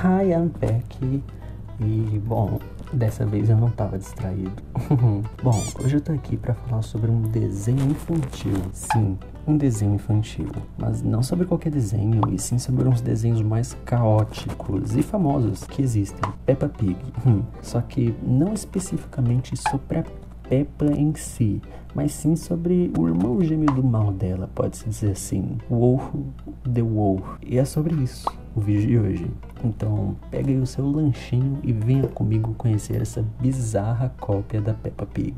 Hi, back. E, bom, dessa vez eu não tava distraído. bom, hoje eu tô aqui para falar sobre um desenho infantil. Sim, um desenho infantil. Mas não sobre qualquer desenho, e sim sobre uns desenhos mais caóticos e famosos que existem. Peppa Pig. Só que não especificamente sobre a Peppa em si, mas sim sobre o irmão gêmeo do mal dela, pode-se dizer assim, Wolf the Wolf. E é sobre isso o vídeo de hoje. Então, pega aí o seu lanchinho e venha comigo conhecer essa bizarra cópia da Peppa Pig.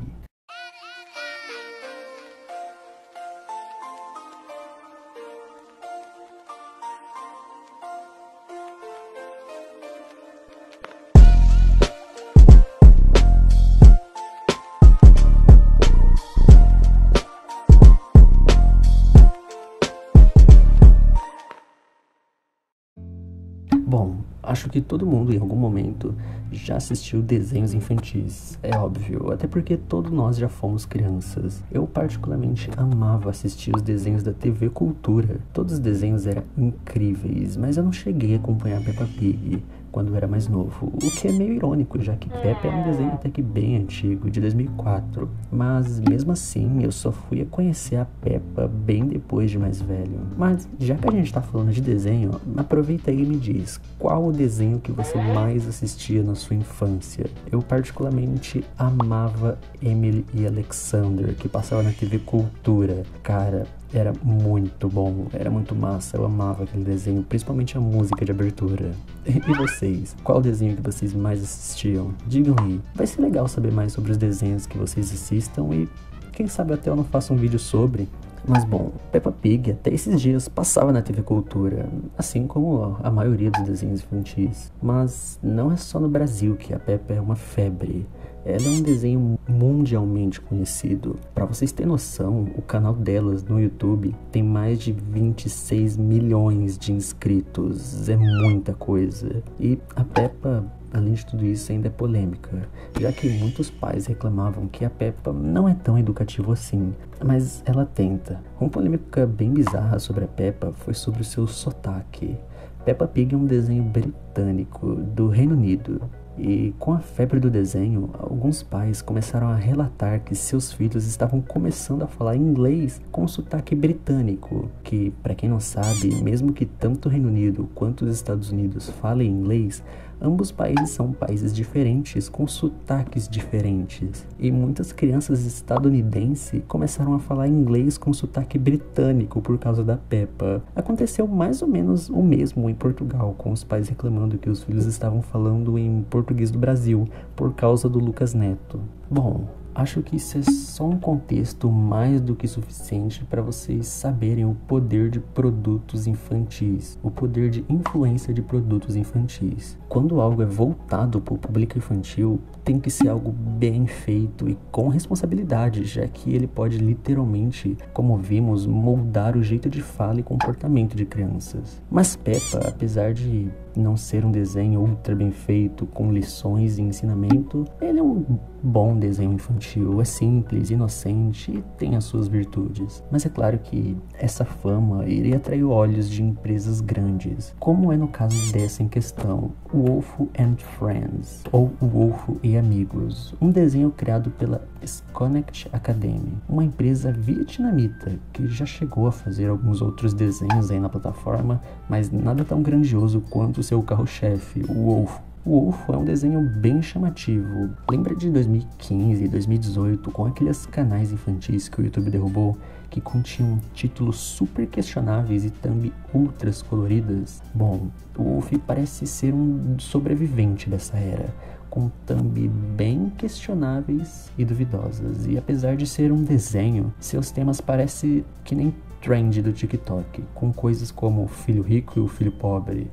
Acho que todo mundo em algum momento já assistiu desenhos infantis, é óbvio, até porque todos nós já fomos crianças. Eu particularmente amava assistir os desenhos da TV Cultura. Todos os desenhos eram incríveis, mas eu não cheguei a acompanhar Peppa Pig quando era mais novo, o que é meio irônico, já que Peppa é um desenho até que bem antigo, de 2004. Mas mesmo assim, eu só fui a conhecer a Peppa bem depois de mais velho. Mas já que a gente tá falando de desenho, aproveita e me diz, qual o desenho que você mais assistia na sua infância? Eu particularmente amava Emily e Alexander, que passava na TV Cultura. Cara, era muito bom, era muito massa, eu amava aquele desenho, principalmente a música de abertura. E vocês? Qual desenho que vocês mais assistiam? Digam aí. Vai ser legal saber mais sobre os desenhos que vocês assistam e quem sabe até eu não faça um vídeo sobre. Mas bom, Peppa Pig até esses dias passava na TV Cultura, assim como a maioria dos desenhos infantis. Mas não é só no Brasil que a Peppa é uma febre. Ela é um desenho mundialmente conhecido. Para vocês terem noção, o canal delas no YouTube tem mais de 26 milhões de inscritos. É muita coisa. E a Peppa além de tudo isso, ainda é polêmica, já que muitos pais reclamavam que a Peppa não é tão educativa assim, mas ela tenta. Uma polêmica bem bizarra sobre a Peppa foi sobre o seu sotaque. Peppa Pig é um desenho britânico do Reino Unido e com a febre do desenho, alguns pais começaram a relatar que seus filhos estavam começando a falar inglês com sotaque britânico, que, para quem não sabe, mesmo que tanto o Reino Unido quanto os Estados Unidos falem inglês, ambos países são países diferentes com sotaques diferentes. E muitas crianças estadunidenses começaram a falar inglês com sotaque britânico por causa da Peppa. Aconteceu mais ou menos o mesmo em Portugal, com os pais reclamando que os filhos estavam falando em português do Brasil, por causa do Lucas Neto. Bom, acho que isso é só um contexto mais do que suficiente para vocês saberem o poder de produtos infantis, o poder de influência de produtos infantis. Quando algo é voltado para o público infantil, tem que ser algo bem feito e com responsabilidade, já que ele pode literalmente, como vimos, moldar o jeito de fala e comportamento de crianças. Mas Peppa, apesar de não ser um desenho ultra bem feito, com lições e ensinamento, ele é um bom desenho infantil, é simples, inocente e tem as suas virtudes. Mas é claro que essa fama iria atrair olhos de empresas grandes, como é no caso dessa em questão, Wolf and Friends, ou Wolf e Amigos, um desenho criado pela Sconnect Academy, uma empresa vietnamita que já chegou a fazer alguns outros desenhos aí na plataforma, mas nada tão grandioso quanto o seu carro-chefe, o Wolf o UFO é um desenho bem chamativo. Lembra de 2015 e 2018 com aqueles canais infantis que o YouTube derrubou que continham títulos super questionáveis e thumb ultras coloridas? Bom, o UFO parece ser um sobrevivente dessa era, com thumb bem questionáveis e duvidosas. E apesar de ser um desenho, seus temas parecem que nem trend do TikTok, com coisas como o filho rico e o filho pobre.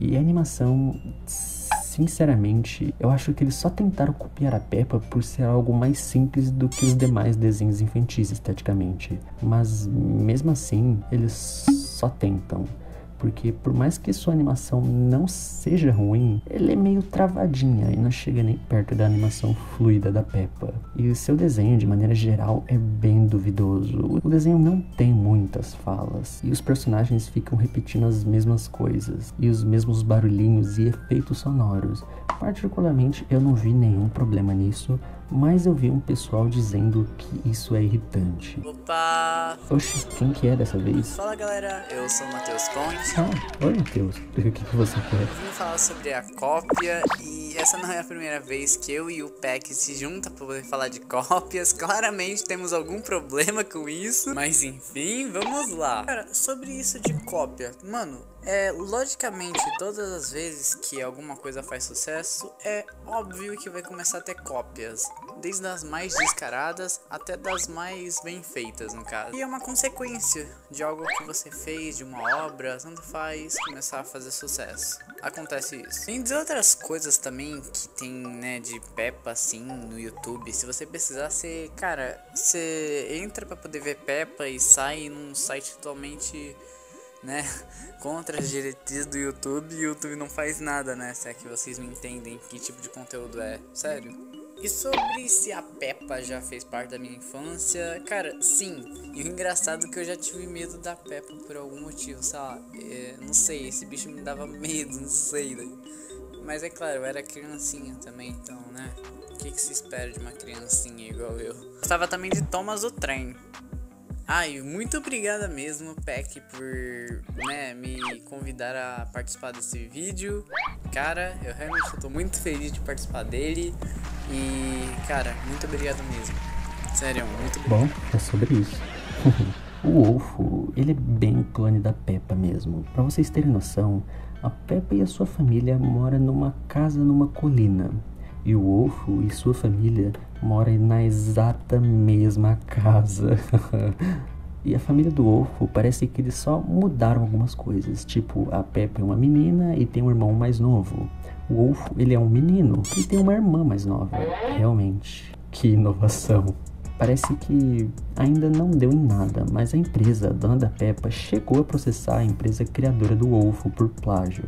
E a animação sinceramente, eu acho que eles só tentaram copiar a Peppa por ser algo mais simples do que os demais desenhos infantis esteticamente. Mas mesmo assim, eles só tentam. Porque por mais que sua animação não seja ruim, ele é meio travadinha e não chega nem perto da animação fluida da Peppa. E o seu desenho, de maneira geral, é bem duvidoso. O desenho não tem muitas falas e os personagens ficam repetindo as mesmas coisas e os mesmos barulhinhos e efeitos sonoros. Particularmente, eu não vi nenhum problema nisso, mas eu vi um pessoal dizendo que isso é irritante. Opa! Oxe, quem que é dessa vez? Fala galera, eu sou o Matheus Conte. Ah, oi Matheus, o que, que você quer? Vim falar sobre a cópia e essa não é a primeira vez que eu e o Peck se juntam para poder falar de cópias. Claramente temos algum problema com isso, mas enfim, vamos lá. Cara, sobre isso de cópia, mano, é, logicamente, todas as vezes que alguma coisa faz sucesso, é óbvio que vai começar a ter cópias, desde as mais descaradas até das mais bem feitas, no caso. E é uma consequência de algo que você fez, de uma obra, tanto faz começar a fazer sucesso. Acontece isso. Tem outras coisas também que tem, né, de Peppa assim no YouTube. Se você precisar, você, cara, você entra para poder ver Peppa e sai num site totalmente né, contra as diretrizes do YouTube e o YouTube não faz nada, né? Se é que vocês me entendem que tipo de conteúdo é. Sério. E sobre se a Peppa já fez parte da minha infância, cara, sim. E o engraçado é que eu já tive medo da Peppa por algum motivo, sei lá. É, não sei, esse bicho me dava medo, não sei. Né? Mas é claro, eu era criancinha também, então, né? O que, que se espera de uma criancinha igual eu? Gostava também de Thomas o Trem. Ai, muito obrigada mesmo, Peck, por né, me convidar a participar desse vídeo. Cara, eu realmente estou muito feliz de participar dele. E, cara, muito obrigado mesmo. Sério, muito obrigado. Bom, é sobre isso. o Wolfo, ele é bem clone da Peppa mesmo. Para vocês terem noção, a Peppa e a sua família moram numa casa numa colina. E o Wolfo e sua família moram na exata mesma casa. e a família do Wolfo parece que eles só mudaram algumas coisas. Tipo, a Peppa é uma menina e tem um irmão mais novo. O Wolfo, ele é um menino e tem uma irmã mais nova. Realmente, que inovação. Parece que ainda não deu em nada, mas a empresa, a dona da Peppa, chegou a processar a empresa criadora do Wolfo por plágio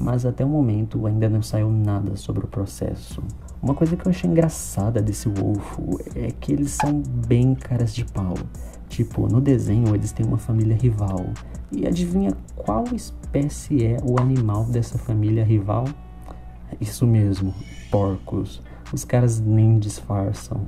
mas até o momento ainda não saiu nada sobre o processo. Uma coisa que eu achei engraçada desse Wolfo é que eles são bem caras de pau. Tipo, no desenho eles têm uma família rival. E adivinha qual espécie é o animal dessa família rival? Isso mesmo, porcos. Os caras nem disfarçam.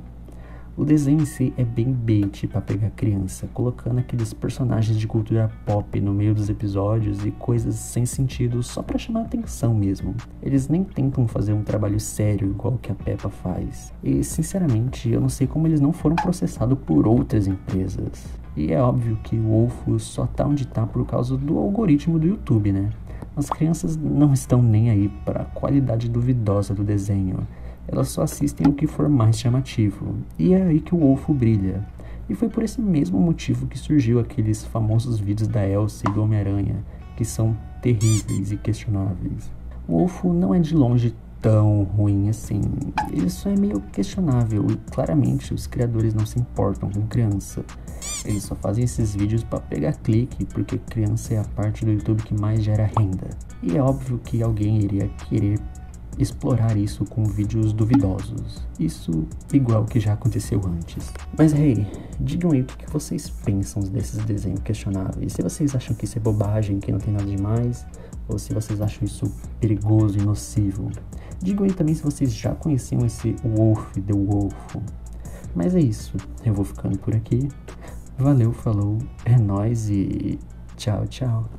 O desenho em si é bem bait para pegar criança, colocando aqueles personagens de cultura pop no meio dos episódios e coisas sem sentido só para chamar atenção mesmo. Eles nem tentam fazer um trabalho sério igual que a Peppa faz. E sinceramente, eu não sei como eles não foram processados por outras empresas. E é óbvio que o Wolf só tá onde tá por causa do algoritmo do YouTube, né? As crianças não estão nem aí para a qualidade duvidosa do desenho elas só assistem o que for mais chamativo. E é aí que o Wolfo brilha. E foi por esse mesmo motivo que surgiu aqueles famosos vídeos da Elsa e do Homem-Aranha, que são terríveis e questionáveis. O Wolfo não é de longe tão ruim assim. Ele só é meio questionável e claramente os criadores não se importam com criança. Eles só fazem esses vídeos para pegar clique porque criança é a parte do YouTube que mais gera renda. E é óbvio que alguém iria querer explorar isso com vídeos duvidosos. Isso igual que já aconteceu antes. Mas hey, digam aí o que vocês pensam desses desenhos questionáveis. Se vocês acham que isso é bobagem, que não tem nada demais, ou se vocês acham isso perigoso e nocivo. Digam aí também se vocês já conheciam esse Wolf the Wolf. Mas é isso, eu vou ficando por aqui. Valeu, falou, é nóis e tchau, tchau.